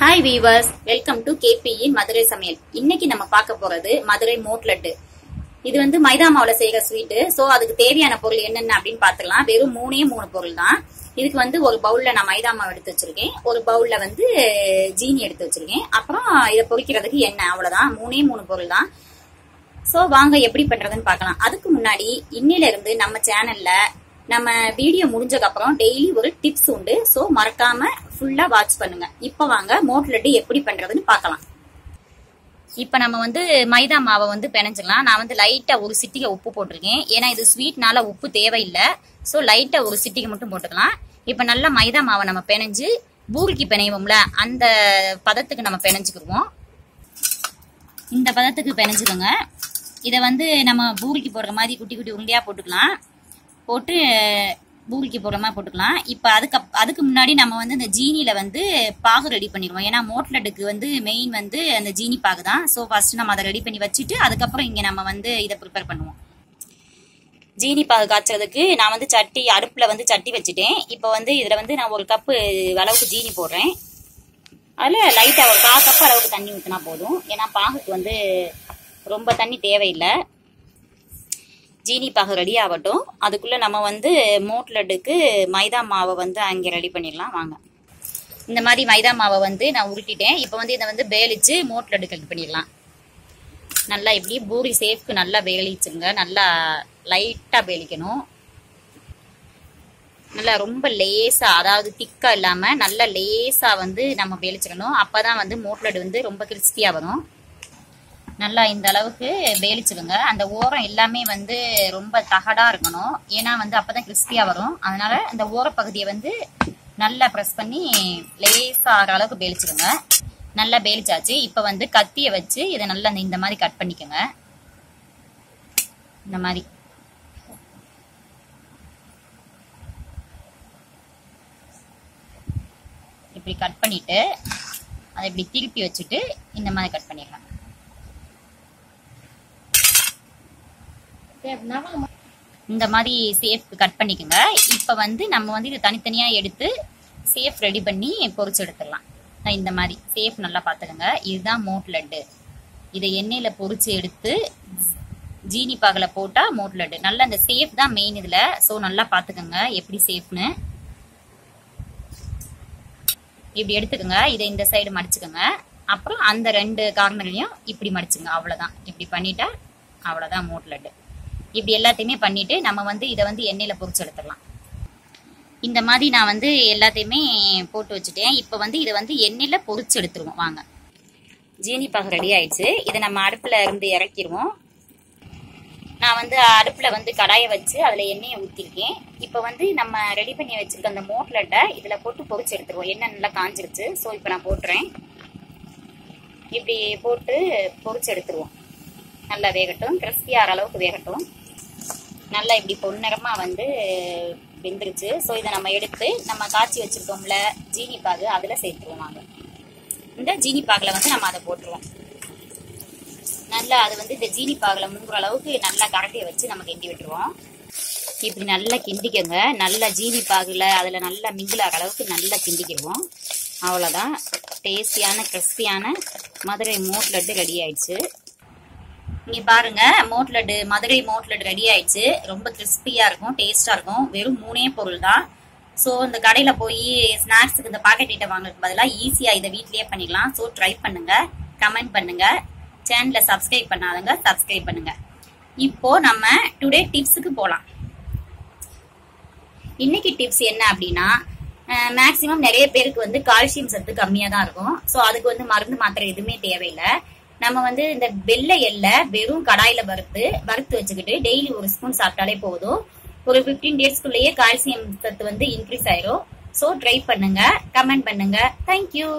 Hi viewers welcome to KPE Madurai சமையல். இன்னைக்கு நம்ம பார்க்க போறது மதுரை மோட் லட்டு. இது வந்து மைதா மாவுல செய்யற ஸ்வீட்டு சோ அதுக்கு தேவையான பொருள் என்னென்ன அப்படின்னு பார்த்துக்கலாம். வெறும் மூணே மூணு பொருள் தான். இதுக்கு வந்து ஒரு பவுல்ல நான் மைதா மாவு எடுத்து வச்சிருக்கேன். ஒரு பவுல்ல வந்து ஜீனி எடுத்து வச்சிருக்கேன். அப்புறம் இதை பொரிக்கிறதுக்கு எண்ணெய் அவ்வளவுதான். மூணே மூணு பொருள் தான். சோ வாங்க எப்படி பண்றதுன்னு பார்க்கலாம். அதுக்கு முன்னாடி இன்னில இருந்து நம்ம சேனல்ல நம்ம வீடியோ முடிஞ்சதுக்கு அப்புறம் டெய்லி ஒரு டிப்ஸ் உண்டு. சோ மறக்காம ஃபுல்லா வாட்ச் பண்ணுங்க. இப்ப வாங்க மோட் லட்டு எப்படி பண்றதுன்னு பார்க்கலாம். இப்ப நம்ம வந்து மைதா மாவை வந்து பிணைஞ்சிக்கலாம். நான் வந்து லைட்டா ஒரு சிட்டிகை உப்பு போட்டிருக்கேன். ஏன்னா இது ஸ்வீட்னால உப்பு தேவையில்லை. சோ லைட்டா ஒரு சிட்டிகை மட்டும் போட்டுக்கலாம். இப்ப நல்லா மைதா மாவை நம்ம பிணைஞ்சு பூரிக்கு பிணைவோம்ல அந்த பதத்துக்கு நம்ம பிணைஞ்சுக்கிடுவோம். இந்த பதத்துக்கு பிணைஞ்சுக்கோங்க இதை வந்து நம்ம பூரிக்கு போடுற மாதிரி குட்டி குட்டி உருண்டையா போட்டுக்கலாம். போட்டு பூரிக்கு போடுற மாதிரி போட்டுக்கலாம். இப்போ அதுக்கு அதுக்கு முன்னாடி நம்ம வந்து இந்த ஜீனியில் வந்து பாகு ரெடி பண்ணிடுவோம். ஏன்னா மோட்லட்டுக்கு வந்து மெயின் வந்து அந்த ஜீனி பாகு தான். ஸோ ஃபஸ்ட்டு நம்ம அதை ரெடி பண்ணி வச்சுட்டு அதுக்கப்புறம் இங்கே நம்ம வந்து இதை ப்ரிப்பேர் பண்ணுவோம். ஜீனி பாகு காய்ச்சறதுக்கு நான் வந்து சட்டி அடுப்பில் வந்து சட்டி வச்சுட்டேன். இப்போ வந்து இதில் வந்து நான் ஒரு கப்பு அளவுக்கு ஜீனி போடுறேன். அதில் லைட்டாக ஒரு கால் கப்பு அளவுக்கு தண்ணி ஊற்றினா போதும். ஏன்னா பாகுக்கு வந்து ரொம்ப தண்ணி தேவையில்லை. ஜீனி பாகு ரெடி ஆகட்டும். அதுக்குள்ள நம்ம வந்து மோட் லட்டுக்கு மைதா மாவை வந்து அங்கே ரெடி பண்ணிடலாம். வாங்க. இந்த மாதிரி மைதா மாவை வந்து நான் உருட்டிட்டேன். இப்போ வந்து இதை வந்து வேலிச்சு மோட் லட்டு கட் பண்ணிடலாம். நல்லா இப்படி பூரி சேஃப்க்கு நல்லா வேலிச்சுங்க. நல்லா லைட்டாக வேலிக்கணும். நல்லா ரொம்ப லேசாக அதாவது திக்காக இல்லாமல் நல்லா லேசாக வந்து நம்ம வேலிச்சிக்கணும் அப்போ தான் வந்து மோட் லட்டு வந்து ரொம்ப கிறிஸ்பியா வரும். நல்லா இந்த அளவுக்கு வேலிச்சிடுங்க. அந்த ஓரம் எல்லாமே வந்து ரொம்ப தகடாக இருக்கணும். ஏன்னா வந்து அப்பதான் கிறிஸ்பியாக வரும். அதனால அந்த ஓரப்பகுதியை வந்து நல்லா ப்ரெஸ் பண்ணி லேசா ஆகிற அளவுக்கு வேலிச்சிடுங்க. நல்லா வேலிச்சாச்சு. இப்போ வந்து கத்தியை வச்சு இதை நல்லா இந்த மாதிரி கட் பண்ணிக்கோங்க. இந்த மாதிரி. இப்படி கட் பண்ணிட்டு அதை இப்படி திருப்பி வச்சுட்டு இந்த மாதிரி கட் பண்ணிடலாம். இந்த மாதிரி சேஃப் கட் பண்ணிக்கோங்க. இப்போ வந்து நம்ம வந்து இதை தனித்தனியாக எடுத்து சேஃப் ரெடி பண்ணி பொரிச்சு எடுத்துடலாம். இந்த மாதிரி சேஃப் நல்லா பார்த்துக்கோங்க. இதுதான் மோட் லட்டு. இதை எண்ணெயில் பொரிச்சு எடுத்து ஜீனி பாகில் போட்டால் மோட் லட்டு. நல்லா அந்த சேஃப் தான் மெயின் இதில். ஸோ நல்லா பார்த்துக்கோங்க. எப்படி சேஃப்னு இப்படி எடுத்துக்கோங்க. இதை இந்த சைடு மடிச்சுக்கோங்க. அப்புறம் அந்த ரெண்டு கார்னர்லையும் இப்படி மடிச்சுங்க அவ்வளோதான் இப்படி பண்ணிட்டா அவ்வளோதான் மோட் லட்டு. இப்படி எல்லாத்தையுமே பண்ணிவிட்டு நம்ம வந்து இதை வந்து எண்ணெயில் பொரிச்சு எடுத்துடலாம். இந்த மாதிரி நான் வந்து எல்லாத்தையுமே போட்டு வச்சுட்டேன். இப்போ வந்து இதை வந்து எண்ணெயில் பொரிச்சு எடுத்துருவோம். வாங்க. ஜீனி பாகு ரெடி ஆயிடுச்சு. இதை நம்ம அடுப்பில் இருந்து இறக்கிடுவோம். நான் வந்து அடுப்பில் வந்து கடாயை வச்சு அதில் எண்ணெயை ஊற்றிருக்கேன் இப்போ வந்து நம்ம ரெடி பண்ணி வச்சிருக்க அந்த மோட்லட்டை இதில் போட்டு பொரிச்சு எடுத்துருவோம். எண்ணெய் நல்லா காஞ்சிருச்சு. ஸோ இப்போ நான் போட்டுறேன். இப்படி போட்டு பொரிச்சு எடுத்துருவோம். நல்லா வேகட்டும். கிறிஸ்பி அளவுக்கு வேகட்டும். நல்லா இப்படி பொன்னிறமா வந்து வெந்துருச்சு. ஸோ இதை நம்ம எடுத்து நம்ம காய்ச்சி வச்சிருக்கோம்ல ஜீனி பாகு அதில் சேர்த்துருவோம் வாங்க இந்த ஜீனி பாகில் வந்து நம்ம அதை போட்டுருவோம். நல்லா அது வந்து இந்த ஜீனி பாகில் முங்குற அளவுக்கு நல்லா கரண்டியை வச்சு நம்ம கிண்டி விட்டுருவோம். இப்படி நல்லா கிண்டிக்கோங்க. நல்லா ஜீனி பாகில் அதில் நல்லா மிங்கிள் ஆகிற அளவுக்கு நல்லா கிண்டிக்கிடுவோம் அவ்வளோதான் டேஸ்டியான கிறிஸ்பியான மதுரை மோட் லட்டு ரெடி ஆயிடுச்சு. இங்கே பாருங்க மோட் லட்டு மதுரை மோட் லட்டு ரெடி ஆயிடுச்சு. ரொம்ப கிறிஸ்பியா இருக்கும் டேஸ்டா இருக்கும். வெறும் மூணே பொருள் தான். ஸோ இந்த கடையில போய் ஸ்நாக்ஸுக்கு இந்த பாக்கெட் ஐட்டம் வாங்குறதுக்கு பதிலாக ஈஸியா இதை வீட்லயே பண்ணிக்கலாம். ஸோ ட்ரை பண்ணுங்க கமெண்ட் பண்ணுங்க சேனலை சப்ஸ்கிரைப் பண்ணாதவங்க சப்ஸ்கிரைப் பண்ணுங்க. இப்போ நம்ம டுடே டிப்ஸுக்கு போகலாம் இன்னைக்கு டிப்ஸ் என்ன அப்படின்னா மேக்சிமம் நிறைய பேருக்கு வந்து கால்சியம் சத்து கம்மியாக தான் இருக்கும். ஸோ அதுக்கு வந்து மருந்து மாத்திரை எதுவுமே தேவையில்லை. நம்ம வந்து இந்த வெள்ளை எல்லை வெறும் கடாயில வறுத்து வறுத்து வச்சுக்கிட்டு டெய்லி ஒரு ஸ்பூன் சாப்பிட்டாலே போதும். ஒரு 15 டேஸ்க்குள்ளேயே கால்சியம் சத்து வந்து இன்க்ரீஸ் ஆயிரும். ஸோ ட்ரை பண்ணுங்க. கமெண்ட் பண்ணுங்க. Thank you